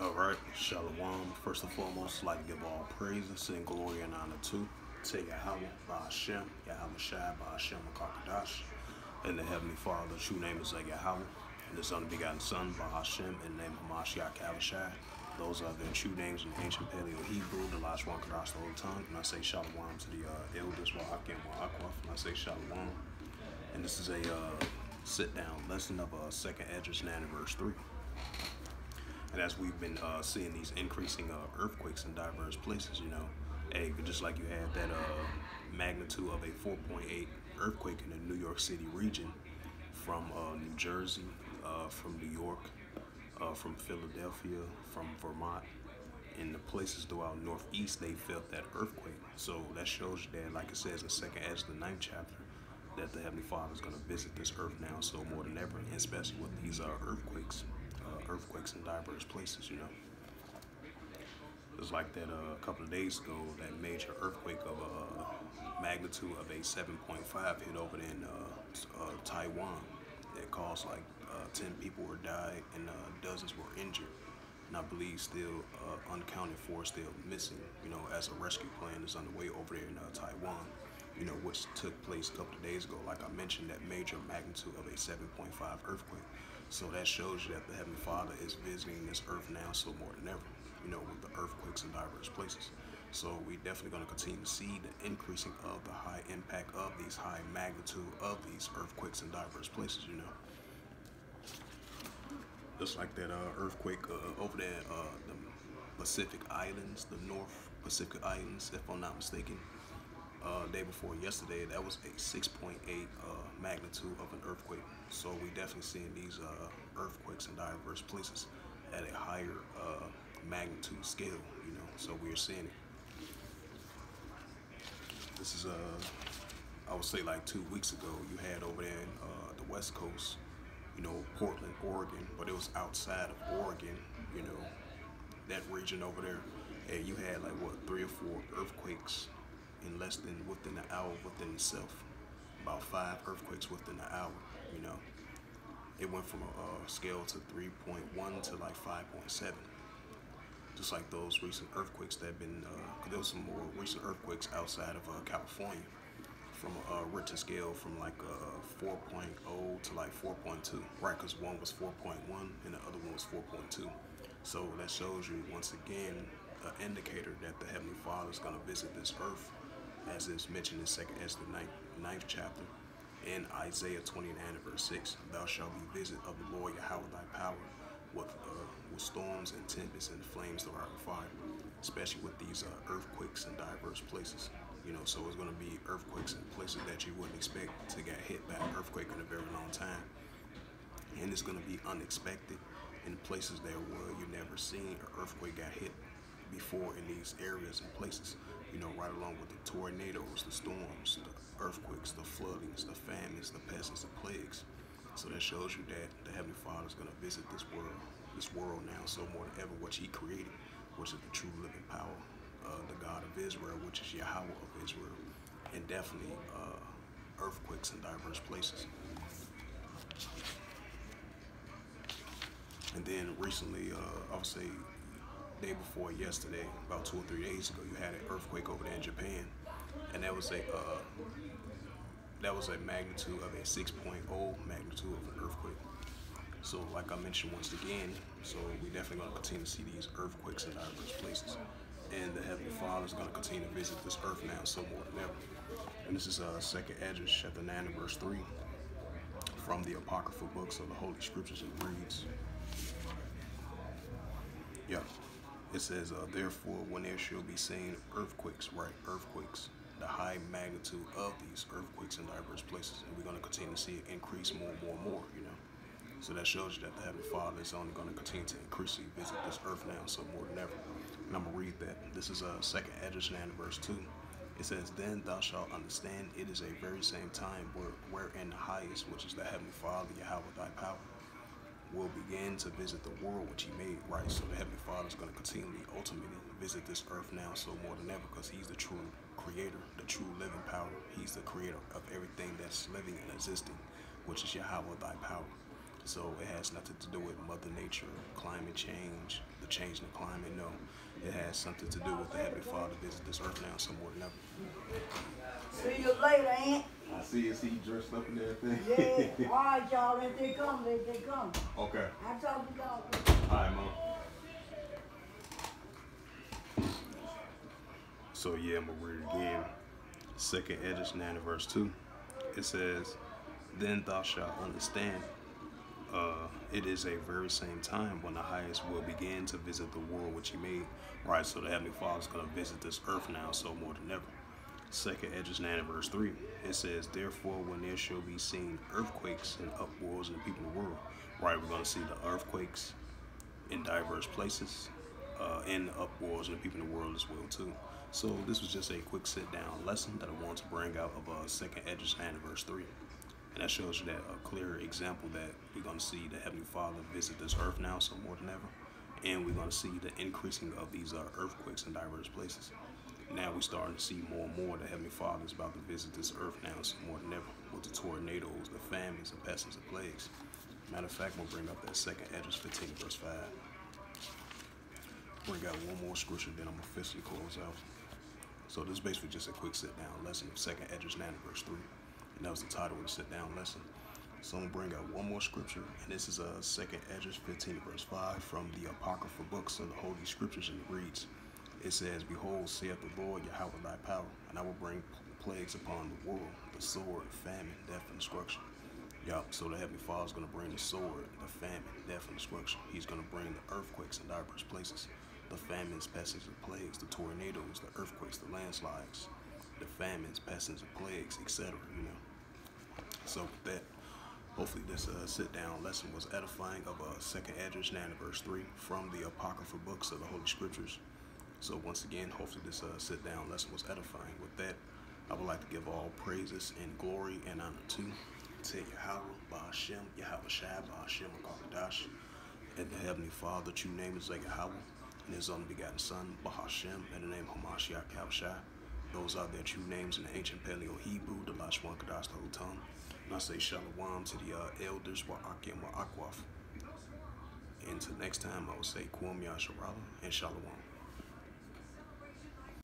All right, Shalom. First and foremost, like to give all praise and sing glory and honor to to Yahweh, Ba'ashem, Yahweh Shai, Ba'ashem, Kakadash, and the Heavenly Father. The true name is Yahweh, and His unbegotten Son, Ba'ashem, in the name of Mashiach Yahushai. Those are their true names in ancient Paleo Hebrew, the last one Kadash, the old tongue. And I say Shalom to the uh, elders, Wa'akim, Wa'akwaf, and I say Shalom. And this is a uh, sit down lesson of uh, Second Esdras 9 and verse 3. And as we've been uh, seeing these increasing uh, earthquakes in diverse places, you know, hey, just like you had that uh, magnitude of a 4.8 earthquake in the New York City region from uh, New Jersey, uh, from New York, uh, from Philadelphia, from Vermont, in the places throughout Northeast, they felt that earthquake. So that shows you that, like it says in Second Esdras, the ninth chapter, that the Heavenly Father is going to visit this earth now so more than ever, especially with these uh, earthquakes uh, earthquakes in diverse places, you know. It was like that uh, a couple of days ago, that major earthquake of a uh, magnitude of a 7.5 hit over in uh, uh, Taiwan. That caused like uh, 10 people were died and dozens were injured. And I believe still unaccounted for, still missing, you know, as a rescue plan is underway over there in Taiwan you know, which took place a couple of days ago. Like I mentioned, that major magnitude of a 7.5 earthquake. So that shows you that the Heavenly Father is visiting this earth now so more than ever, you know, with the earthquakes in diverse places. So we definitely going to continue to see the increasing of the high impact of these high magnitude of these earthquakes in diverse places, you know. Just like that uh, earthquake uh, over there, uh, the Pacific Islands, the North Pacific Islands, if I'm not mistaken uh, day before yesterday, that was a 6.8 uh, magnitude of an earthquake. So we definitely seeing these uh, earthquakes in diverse places at a higher uh, magnitude scale, you know, so we're seeing it. This is, uh, I would say like two weeks ago, you had over there in uh, the West Coast, you know, Portland, Oregon, but it was outside of Oregon, you know, that region over there. And you had like, what, three or four earthquakes in less than within an hour within itself. About five earthquakes within an hour, you know. It went from a, a scale to 3.1 to like 5.7. Just like those recent earthquakes that have been, uh, there was some more recent earthquakes outside of uh, California from a, Richter scale from like a 4.0 to like 4.2, right? Because one was 4.1 and the other one was 4.2. So that shows you once again an indicator that the Heavenly Father is going to visit this earth as is mentioned in second Esdras ninth, ninth chapter, in Isaiah 29 and verse 6, thou shalt be visit of the Lord Yahweh thy power, with, uh, with storms and tempests and flames that are fire, especially with these uh, earthquakes in diverse places. You know, so it's going to be earthquakes in places that you wouldn't expect to get hit by an earthquake in a very long time. And it's going to be unexpected in places that where you never seen an earthquake got hit before in these areas and places you know, right along with the tornadoes, the storms, the earthquakes, the floodings, the famines, the pests, the plagues. So that shows you that the Heavenly Father is going to visit this world, this world now, so more than ever, which He created, which is the true living power, uh, the God of Israel, which is Yahweh of Israel, and definitely uh, earthquakes in diverse places. And then recently, uh, I would say day before yesterday, about two or three days ago, you had an earthquake over there in Japan, and that was a uh, that was a magnitude of a 6.0 magnitude of an earthquake. So, like I mentioned once again, so we definitely going to continue to see these earthquakes in diverse places, and the Heavenly Father is going to continue to visit this earth now, so more than ever. And this is uh, Second Esdras, chapter 9, verse 3, from the apocryphal books of the Holy Scriptures. It reads, "Yeah." It says, uh, therefore, when there shall be seen earthquakes, right? Earthquakes, the high magnitude of these earthquakes in diverse places. And we're going to continue to see it increase more and more and more, you know. So that shows you that the Heavenly Father is only going to continue to increasingly visit this earth now, so more than ever. And I'm going to read that. This is uh, 2nd Esdras 9, verse 2. It says, Then thou shalt understand it is a very same time where, wherein the highest, which is the Heavenly Father, Yahweh thy power, will begin to visit the world which he made, right? So the Heavenly Father is going to continually, ultimately visit this earth now so more than ever because he's the true creator, the true living power. He's the creator of everything that's living and existing, which is Yahweh thy power. So it has nothing to do with Mother Nature, climate change, the change in the climate. No, it has something to do with the Heavenly Father visit this earth now some more than ever. See you later, Aunt. I see you see dressed up and everything. Yeah. All right, y'all. Let they come. Let they come. okay. I talk to y'all. All right, mom. So yeah, I'm gonna read it again. Second Esdras 9 verse 2. It says, Then thou shalt understand uh, it is a very same time when the highest will begin to visit the world which he made. Right, so the Heavenly Father is going to visit this earth now, so more than ever. Second Esdras 9 verse 3. It says, Therefore, when there shall be seen earthquakes and upwars in the people of the world. Right, we're going to see the earthquakes in diverse places uh, and upwars in the people in the world as well, too. So this was just a quick sit down lesson that I wanted to bring out of uh, Second Esdras 9 verse 3. And that shows you that a clear example that we're going to see the Heavenly Father visit this earth now, so more than ever. And we're going to see the increasing of these uh, earthquakes in diverse places. Now we're starting to see more and more the Heavenly Father is about to visit this earth now, so more than ever, with the tornadoes, the famines, the pestilence, and plagues. Matter of fact, we'll bring up that second Esdras 15, verse 5. Bring out one more scripture, then I'm going to officially close out. So this is basically just a quick sit down lesson of second Esdras 9, verse 3. And that was the title of the sit down lesson. So I'm gonna bring out one more scripture, and this is a uh, second Esdras 15 verse 5 from the apocryphal books of the Holy Scriptures, and it reads, It says, Behold, saith the Lord Yahweh thy power, and I will bring plagues upon the world, the sword, famine, death, and destruction. Yup, so the Heavenly Father is gonna bring the sword, the famine, death, and destruction. He's gonna bring the earthquakes in diverse places, the famines, pestilence, and plagues, the tornadoes, the earthquakes, the landslides, the famines, pestilence, and plagues, etc. You know. So with that, hopefully this uh, sit-down lesson was edifying of uh, Second Esdras 9 verse 3 from the Apocryphal books of the Holy Scriptures. So once again, hopefully this uh, sit-down lesson was edifying. With that, I would like to give all praises and glory and honor to to Yahweh, Ba'ashem, Yahweh Shai, Ba'ashem, and the Heavenly Father, true name is Yahweh, and his only begotten Son, Bahashem, and the name Hamashiach Yahushai. Those are their true names in the ancient Paleo Hebrew, the Lashwan Kadash. And I say shalom to the uh, elders, Wa'akim, Wa'akwaf. Until next time, I will say Kwam Yasharala and Shalom.